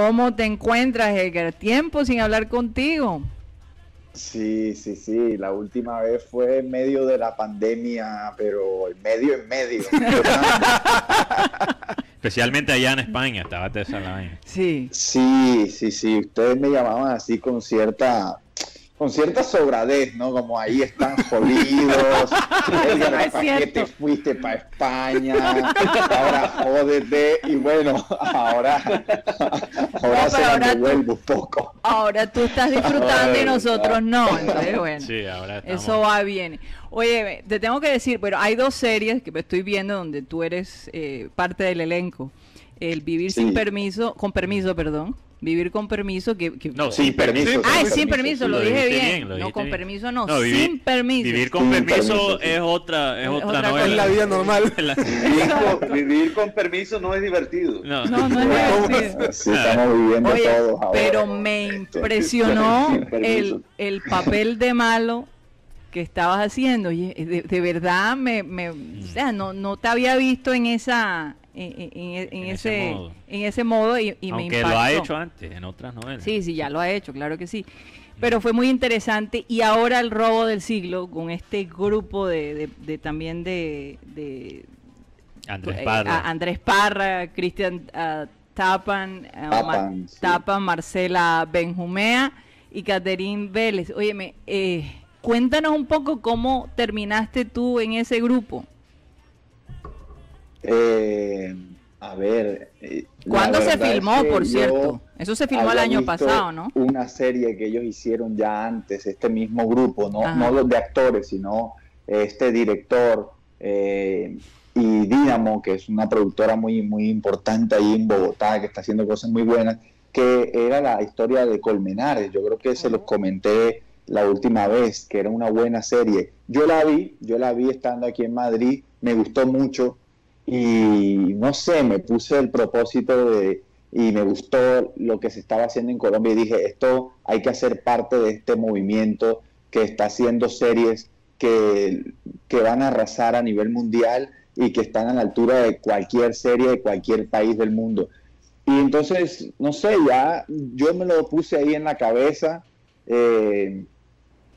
¿Cómo te encuentras, Edgar? Tiempo sin hablar contigo. Sí, sí, sí. La última vez fue en medio de la pandemia, pero en medio, en medio. Especialmente allá en España, estaba esa Sí. Sí, sí, sí. Ustedes me llamaban así con cierta con cierta sobradez, ¿no? Como ahí están jodidos, ¿para qué te fuiste para España? Ahora jódete y bueno, ahora, ahora se me vuelvo un poco. Ahora tú estás disfrutando y nosotros no, entonces bueno, sí, ahora eso va bien. Oye, te tengo que decir, pero hay dos series que me estoy viendo donde tú eres eh, parte del elenco. El Vivir sin permiso, con permiso, perdón Vivir con permiso, que... no, sin permiso. ah, sin permiso, lo, dije bien. no, con permiso no, sin permiso. Vivir con permiso, es otra, es otra, no es la vida normal. vivir, con, permiso no es divertido. No, no, es divertido. Sí, estamos viviendo todos ahora. Pero me impresionó el, el papel de malo que estabas haciendo. Y de, verdad, me, me, o sea, no, no te había visto en esa en, ese, modo. en ese modo y, me impactó. lo ha hecho antes en otras novelas. Sí, sí, ya lo ha hecho, claro que sí. Pero fue muy interesante y ahora el robo del siglo con este grupo de, de, también de, de Andrés eh, Parra, Andrés Parra, Cristian uh, Tapan, Tapan, Marcela Benjumea y Caterín Vélez. Óyeme, eh, cuéntanos un poco cómo terminaste tú en ese grupo. Eh, a ver. Eh, ¿Cuándo se filmó, por cierto? Eso se filmó el año pasado, ¿no? Una serie que ellos hicieron ya antes, este mismo grupo, no, no los de actores, sino este director eh, y Dínamo, que es una productora muy, muy importante ahí en Bogotá, que está haciendo cosas muy buenas, que era la historia de Colmenares. Yo creo que se los comenté la última vez, que era una buena serie. Yo la vi, yo la vi estando aquí en Madrid, me gustó mucho y no sé, me puse el propósito de, y me gustó lo que se estaba haciendo en Colombia y dije, esto hay que hacer parte de este movimiento que está haciendo series que, que van a arrasar a nivel mundial y que están a la altura de cualquier serie de cualquier país del mundo. Y entonces, no sé, ya yo me lo puse ahí en la cabeza eh,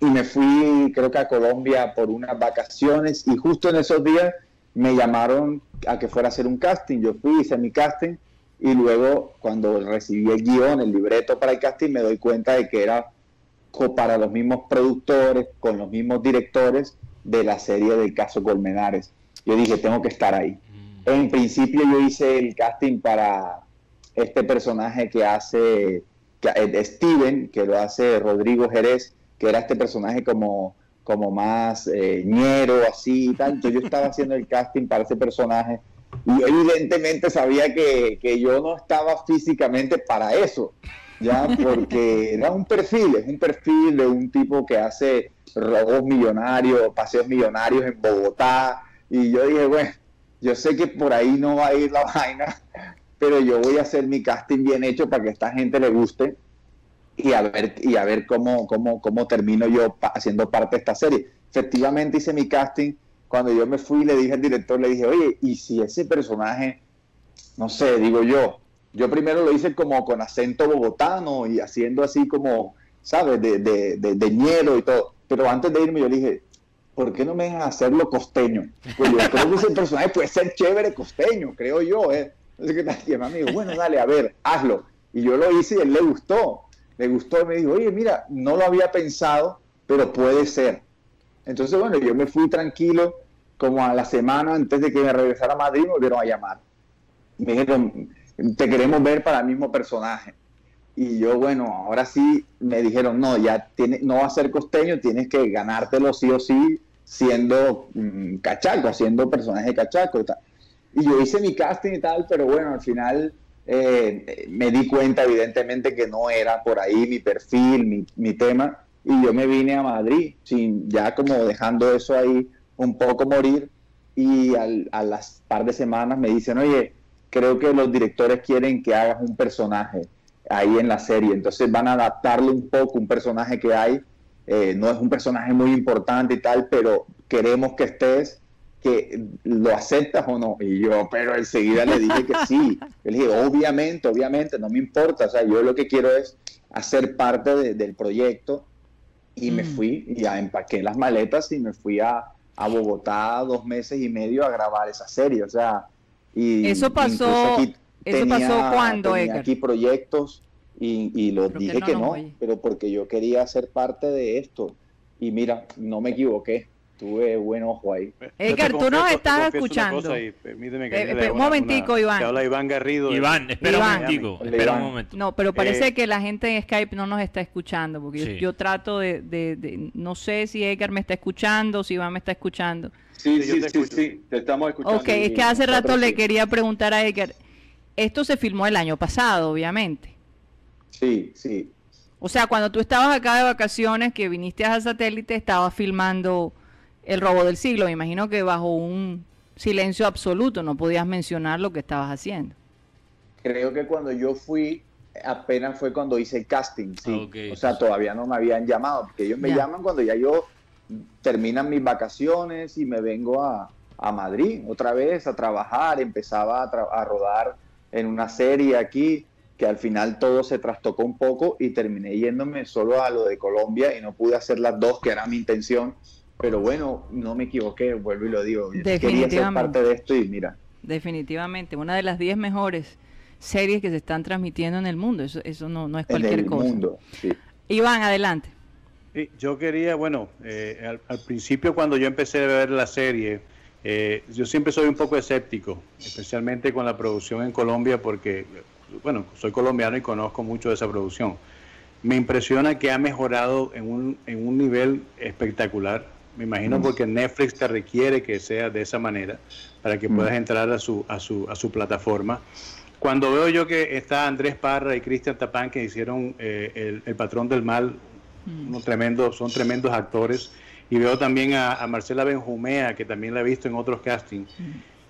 y me fui, creo que a Colombia por unas vacaciones y justo en esos días me llamaron a que fuera a hacer un casting. Yo fui, hice mi casting y luego cuando recibí el guion, el libreto para el casting, me doy cuenta de que era para los mismos productores, con los mismos directores de la serie del caso Colmenares. Yo dije, tengo que estar ahí. Mm. En principio yo hice el casting para este personaje que hace que, Steven, que lo hace Rodrigo Jerez, que era este personaje como como más eh, ñero, así y tal. Yo estaba haciendo el casting para ese personaje y evidentemente sabía que, que yo no estaba físicamente para eso, ya, porque era un perfil, es un perfil de un tipo que hace robos millonarios, paseos millonarios en Bogotá. Y yo dije, bueno, yo sé que por ahí no va a ir la vaina, pero yo voy a hacer mi casting bien hecho para que esta gente le guste y a ver, y a ver cómo, cómo, cómo termino yo haciendo parte de esta serie. Efectivamente hice mi casting. Cuando yo me fui, le dije al director, le dije, oye, ¿y si ese personaje, no sé, digo yo, yo primero lo hice como con acento bogotano y haciendo así como, ¿sabes?, de, de, de, y todo. Pero antes de irme yo le dije, ¿por qué no me dejan hacerlo costeño? Pues yo creo que ese personaje puede ser chévere costeño, creo yo, ¿eh? Entonces, ¿qué tal? Y bueno, dale, a ver, hazlo. Y yo lo hice y él le gustó me gustó me dijo, oye, mira, no lo había pensado, pero puede ser. Entonces, bueno, yo me fui tranquilo, como a la semana antes de que me regresara a Madrid, me volvieron a llamar. Me dijeron, te queremos ver para el mismo personaje. Y yo, bueno, ahora sí me dijeron, no, ya tiene, no va a ser costeño, tienes que ganártelo sí o sí, siendo mm, cachaco, siendo personaje cachaco y. Y yo hice mi casting y tal, pero bueno, al final eh, me di cuenta evidentemente que no era por ahí mi perfil, mi, tema, y yo me vine a Madrid, sin, ya como dejando eso ahí un poco morir, y a las par de semanas me dicen, oye, creo que los directores quieren que hagas un personaje ahí en la serie, entonces van a adaptarle un poco un personaje que hay, eh, no es un personaje muy importante y tal, pero queremos que estés que lo aceptas o no. Y yo, pero enseguida le dije que sí. Le dije, obviamente, obviamente, no me importa. O sea, yo lo que quiero es hacer parte del proyecto. Y me mm. fui, y ya empaqué las maletas y me fui a, a Bogotá dos meses y medio a grabar esa serie. O sea, y eso pasó. eso pasó cuando, aquí proyectos y, y lo dije que no, pero porque yo quería ser parte de esto. Y mira, no me equivoqué tuve buen ojo ahí. Edgar, tú nos estás escuchando. Eh, un momentico, Iván. habla Iván Garrido. Iván, espera un momentico. Espera un momento. No, pero parece eh, que la gente en Skype no nos está escuchando, porque yo, trato de, de, no sé si Edgar me está escuchando, si Iván me está escuchando. Sí, sí, sí, sí, te estamos escuchando. Ok, es que hace rato le quería preguntar a Edgar, esto se filmó el año pasado, obviamente. Sí, sí. O sea, cuando tú estabas acá de vacaciones, que viniste a satélite, estabas filmando el robo del siglo. Me imagino que bajo un silencio absoluto no podías mencionar lo que estabas haciendo. Creo que cuando yo fui, apenas fue cuando hice el casting, sí. O sea, todavía no me habían llamado, porque ellos me llaman cuando ya yo terminan mis vacaciones y me vengo a, Madrid otra vez a trabajar. Empezaba a, a rodar en una serie aquí que al final todo se trastocó un poco y terminé yéndome solo a lo de Colombia y no pude hacer las dos, que era mi intención pero bueno, no me equivoqué, vuelvo y lo digo. Quería ser parte de esto y mira. Definitivamente, una de las 10 mejores series que se están transmitiendo en el mundo. Eso, eso no, no es cualquier cosa. Mundo, Iván, adelante. yo quería, bueno, eh, al, principio cuando yo empecé a ver la serie, eh, yo siempre soy un poco escéptico, especialmente con la producción en Colombia, porque, bueno, soy colombiano y conozco mucho de esa producción. Me impresiona que ha mejorado en un, en un nivel espectacular me imagino porque Netflix te requiere que sea de esa manera para que puedas entrar a su, a su, a su plataforma. Cuando veo yo que está Andrés Parra y Cristian Tapán que hicieron eh, el, Patrón del Mal, unos tremendos, son tremendos actores, y veo también a, Marcela Benjumea, que también la he visto en otros castings.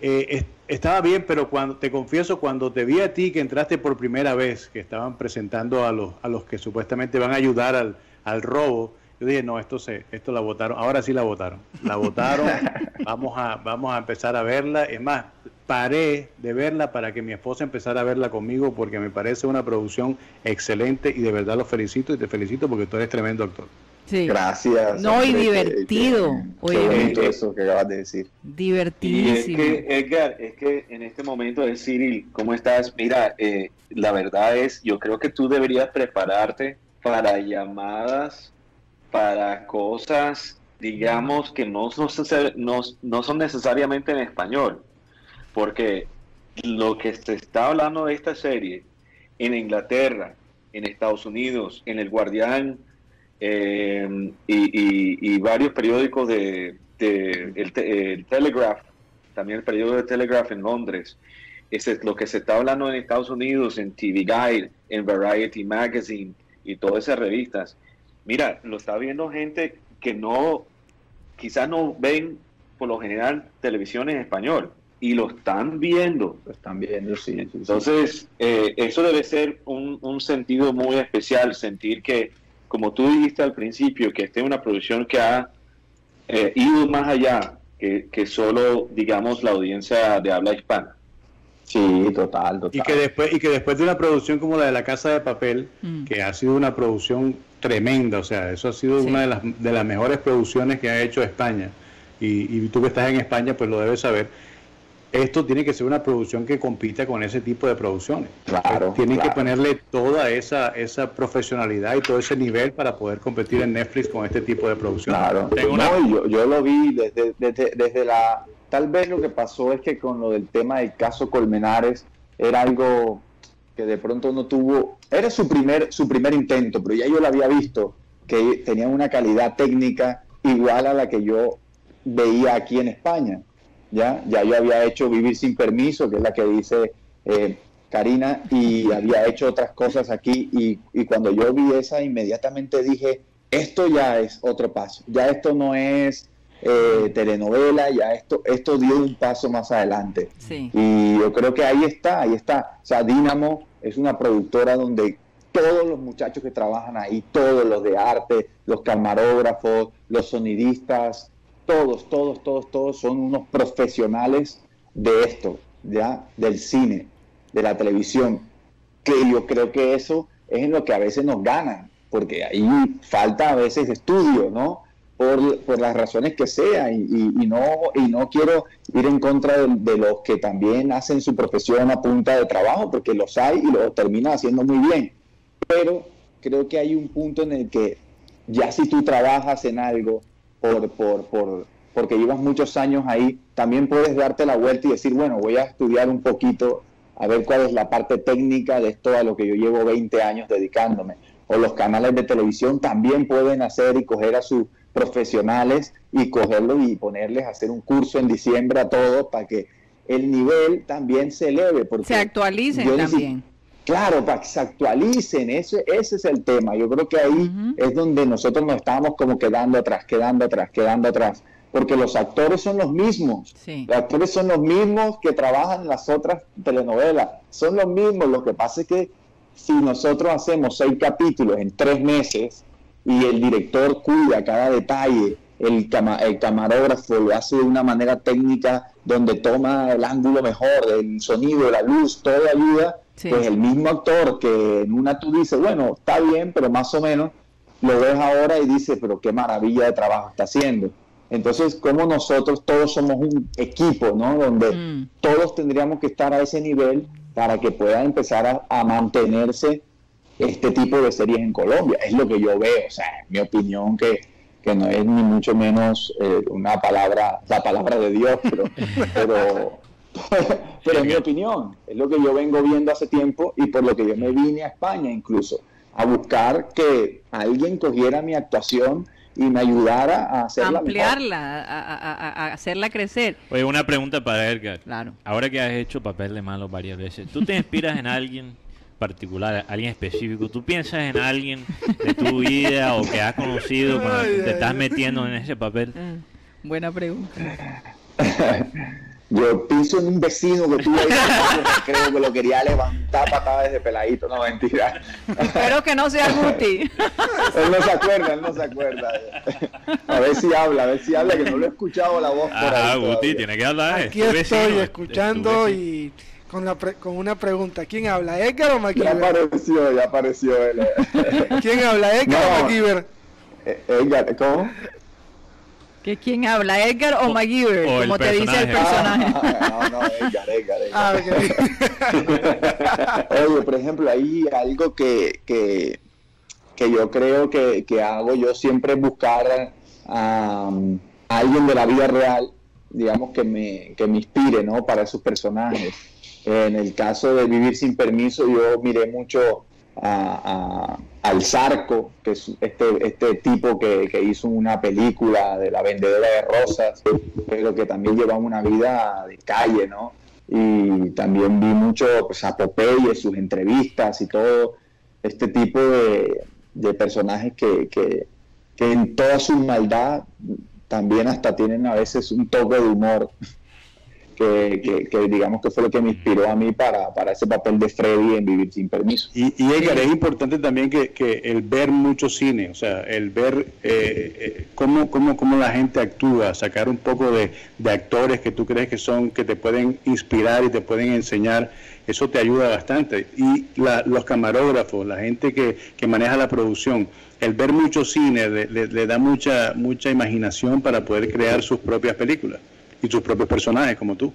Eh, estaba bien, pero cuando te confieso, cuando te vi a ti que entraste por primera vez, que estaban presentando a los, a los que supuestamente van a ayudar al, al robo, yo dije, no, esto se, esto la votaron, ahora sí la votaron. La votaron, vamos a, vamos a empezar a verla. Es más, paré de verla para que mi esposa empezara a verla conmigo porque me parece una producción excelente y de verdad lo felicito y te felicito porque tú eres tremendo actor. Sí. Gracias. No, y divertido. Oye, eso que acabas de decir. Divertidísimo. es que, Edgar, es que en este momento es Cyril, ¿cómo estás? Mira, eh, la verdad es, yo creo que tú deberías prepararte para llamadas para cosas, digamos, que no, son necesariamente en español, porque lo que se está hablando de esta serie en Inglaterra, en Estados Unidos, en El Guardián em, y, varios periódicos de, el, Telegraph, también el periódico de Telegraph en Londres, es lo que se está hablando en Estados Unidos, en TV Guide, en Variety Magazine y todas esas revistas mira, lo está viendo gente que no, quizás no ven por lo general televisión en español y lo están viendo. Lo están viendo, sí. Entonces, eh, eso debe ser un, sentido muy especial, sentir que, como tú dijiste al principio, que esta es una producción que ha eh, ido más allá que, que solo, digamos, la audiencia de habla hispana. Sí, total, total. Y que después, y que después de una producción como la de La Casa de Papel, mm. que ha sido una producción tremenda, o sea, eso ha sido una de las, de las mejores producciones que ha hecho España. Y, y, tú que estás en España, pues lo debes saber. Esto tiene que ser una producción que compita con ese tipo de producciones. Claro. Tienen que ponerle toda esa, esa profesionalidad y todo ese nivel para poder competir en Netflix con este tipo de producción. Claro. No, yo, yo, lo vi desde, desde, desde la. Tal vez lo que pasó es que con lo del tema del caso Colmenares era algo que de pronto no tuvo, era su primer, su primer intento, pero ya yo lo había visto, que tenía una calidad técnica igual a la que yo veía aquí en España. Ya, ya yo había hecho Vivir sin Permiso, que es la que dice eh, Karina, y había hecho otras cosas aquí, y, y cuando yo vi esa, inmediatamente dije, esto ya es otro paso, ya esto no es eh, telenovela, ya esto, esto dio un paso más adelante. Y yo creo que ahí está, ahí está. O sea, Dynamo es una productora donde todos los muchachos que trabajan ahí, todos los de arte, los camarógrafos, los sonidistas, todos, todos, todos, todos son unos profesionales de esto, ya, del cine, de la televisión, que yo creo que eso es en lo que a veces nos ganan, porque ahí falta a veces estudio, ¿no? Por, las razones que sea, y, no, y no quiero ir en contra de, los que también hacen su profesión a punta de trabajo, porque los hay y lo terminan haciendo muy bien. Pero creo que hay un punto en el que ya si tú trabajas en algo por, por, por, porque llevas muchos años ahí, también puedes darte la vuelta y decir, bueno, voy a estudiar un poquito, a ver cuál es la parte técnica de esto a lo que yo llevo 20 años dedicándome o los canales de televisión también pueden hacer y coger a sus profesionales y cogerlos y ponerles a hacer un curso en diciembre a todos para que el nivel también se eleve. Porque se actualicen también. claro, para que se actualicen, ese, ese es el tema. Yo creo que ahí es donde nosotros nos estamos como quedando atrás, quedando atrás, quedando atrás. Porque los actores son los mismos. Los actores son los mismos que trabajan en las otras telenovelas. Son los mismos. Lo que pasa es que si nosotros hacemos seis capítulos en tres meses y el director cuida cada detalle, el, el camarógrafo lo hace de una manera técnica donde toma el ángulo mejor, el sonido, la luz, todo ayuda, pues el mismo actor que en una tú dices, bueno, está bien, pero más o menos lo ves ahora y dices, pero qué maravilla de trabajo está haciendo. Entonces, como nosotros todos somos un equipo, ¿no? Donde mm. todos tendríamos que estar a ese nivel para que pueda empezar a, mantenerse este tipo de series en Colombia. Es lo que yo veo, o sea, en mi opinión que, que no es ni mucho menos eh, una palabra, la palabra de Dios, pero, pero, pero en mi opinión, es lo que yo vengo viendo hace tiempo y por lo que yo me vine a España incluso, a buscar que alguien cogiera mi actuación y me ayudara a hacerla ampliarla, a, hacerla crecer. Oye, una pregunta para Edgar. Claro. Ahora que has hecho papel de malo varias veces, ¿tú te inspiras en alguien particular, alguien específico? ¿Tú piensas en alguien de tu vida o que has conocido cuando te estás metiendo en ese papel? Mm, buena pregunta. Yo pienso en un vecino que tuve ahí, creo que lo quería levantar patada desde peladito, no mentira. Espero que no sea Guti. él no se acuerda, él no se acuerda. A ver si habla, a ver si habla, que no lo he escuchado la voz por Ah, Guti, tiene que hablar. Aquí estoy escuchando y con, la con una pregunta. ¿Quién habla, Edgar o McKeever? Ya apareció, ya apareció él. ¿Quién habla, Edgar o McKeever? Eh, Edgar, ¿cómo? ¿Que quién habla? ¿Edgar o, McGeever? Como te dice el personaje. Ah, no, no, Edgar, Edgar. Ah, Oye, por ejemplo, hay algo que, que, que yo creo que, que, hago yo siempre es buscar a, alguien de la vida real, digamos, que me, que me inspire, ¿no? Para esos personajes. En el caso de Vivir sin Permiso, yo miré mucho a, al Zarco, que es este, este tipo que, hizo una película de la vendedora de rosas, pero que también lleva una vida de calle, ¿no? Y también vi mucho pues, a Popeye, sus entrevistas y todo este tipo de, personajes que, que, que en toda su maldad también hasta tienen a veces un toque de humor que, digamos que fue lo que me inspiró a mí para, para ese papel de Freddy en Vivir sin Permiso. Y, y es importante también que, que, el ver mucho cine, o sea, el ver eh, eh, cómo, cómo, cómo, la gente actúa, sacar un poco de, de, actores que tú crees que son, que te pueden inspirar y te pueden enseñar, eso te ayuda bastante. Y los camarógrafos, la gente que, que maneja la producción, el ver mucho cine le, le da mucha, mucha imaginación para poder crear sus propias películas y sus propios personajes como tú.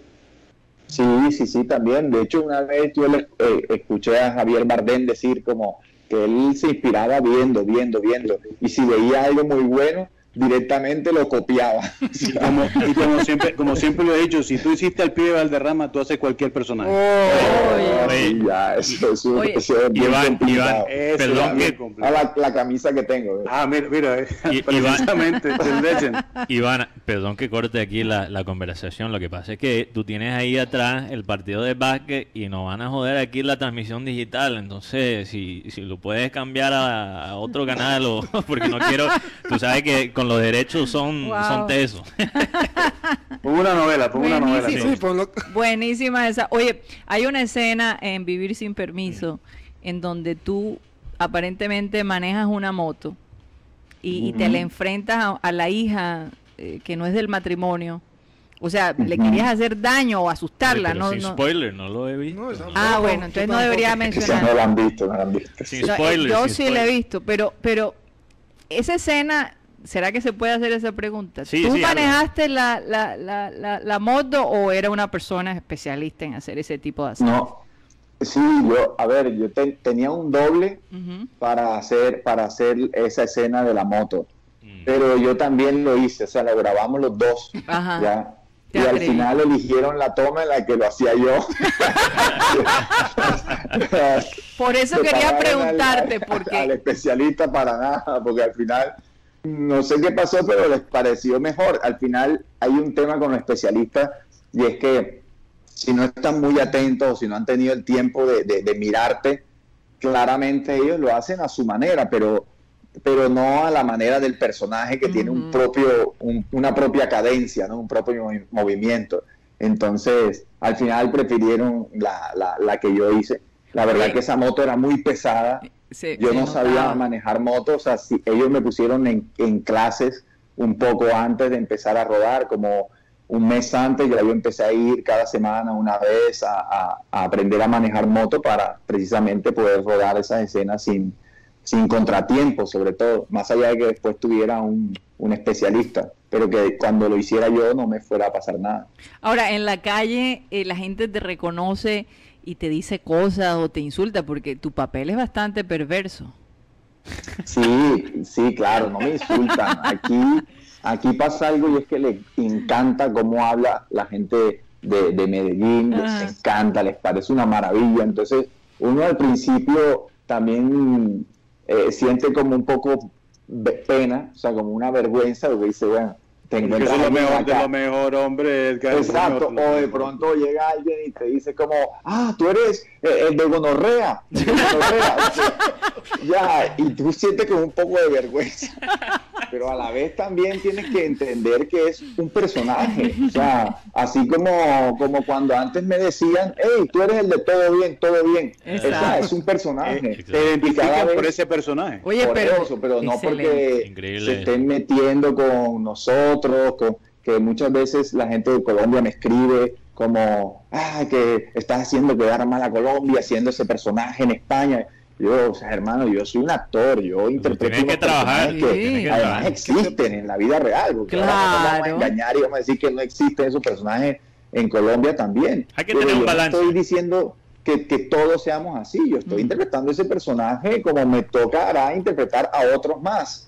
Sí, sí, sí, también. De hecho, una vez yo le, eh, escuché a Javier Bardem decir como que él se inspiraba viendo, viendo, viendo. Y si veía algo muy bueno, directamente lo copiaba. como, y como siempre, como siempre lo he dicho, si tú hiciste al pie de Valderrama, tú haces cualquier personaje. Oh, ya, eso, eso, eso es Iván, Iván, perdón que a la, la, camisa que tengo. Ah, mira, mira, eh, precisamente, Iván, perdón que corte aquí la, la, conversación, lo que pasa es que tú tienes ahí atrás el partido de básquet y nos van a joder aquí la transmisión digital, entonces si, si lo puedes cambiar a, a otro canal o porque no quiero, tú sabes que con los derechos son, son tesos. pongo una novela, pongo una novela. Buenísima esa. Oye, hay una escena en Vivir sin Permiso en donde tú aparentemente manejas una moto y, te le enfrentas a, la hija eh, que no es del matrimonio. O sea, le querías hacer daño o asustarla, ¿no? Sin spoiler, no lo he visto. ah, bueno, entonces no debería mencionar. No lo han visto, no lo han visto. Sin spoiler, yo sí lo he visto, pero, pero esa escena, ¿será que se puede hacer esa pregunta? ¿Tú manejaste la, la, la, la, moto o era una persona especialista en hacer ese tipo de asuntos? No, sí, yo, a ver, yo tenía un doble para hacer para hacer esa escena de la moto, mm. pero yo también lo hice, o sea, lo grabamos los dos, Ajá. ¿ya? y al final eligieron la toma en la que lo hacía yo. Por eso quería preguntarte, por qué. Al especialista para nada, porque al final no sé qué pasó, pero les pareció mejor. Al final hay un tema con los especialistas y es que si no están muy atentos o si no han tenido el tiempo de, de mirarte, claramente ellos lo hacen a su manera, pero pero no a la manera del personaje que tiene un propio, una propia cadencia, ¿no? un propio movimiento. Entonces, al final prefirieron la, la, que yo hice. La verdad que esa moto era muy pesada. Yo no sabía manejar motos. O sea, si ellos me pusieron en, en, clases un poco antes de empezar a rodar, como un mes antes, yo, yo empecé a ir cada semana, una vez, a, a aprender a manejar moto para precisamente poder rodar esas escenas sin, sin contratiempos, sobre todo, más allá de que después tuviera un, especialista, pero que cuando lo hiciera yo no me fuera a pasar nada. Ahora, en la calle eh, la gente te reconoce y te dice cosas o te insulta porque tu papel es bastante perverso. Sí, sí, claro, no me insultan. Aquí, aquí pasa algo y es que les encanta cómo habla la gente de, Medellín, les encanta, les parece una maravilla. Entonces, uno al principio también eh, siente como un poco pena, o sea, como una vergüenza, porque dice, bueno, te encuentras es lo mejor de lo mejor, hombre. Exacto, o de pronto llega alguien y te dice como, ah, tú eres eh, el de gonorrea. ya, y tú sientes como un poco de vergüenza. Pero a la vez también tienes que entender que es un personaje. O sea, así como, como cuando antes me decían, hey, tú eres el de todo bien, todo bien. Esa es un personaje. Eh, te identificas por ese personaje. Oye, pero, eso, pero no porque se estén metiendo con nosotros, con, que muchas veces la gente de Colombia me escribe como, ah, que estás haciendo quedar mal a Colombia, haciendo ese personaje en España. Yo, o sea, hermano, yo soy un actor, yo interpreto que trabajar, que además existen en la vida real. Claro. Vamos a engañar y vamos a decir que no existen esos personajes en Colombia también. Hay que tener un balance. estoy diciendo que, que, todos seamos así. Yo estoy interpretando ese personaje como me tocará interpretar a otros más.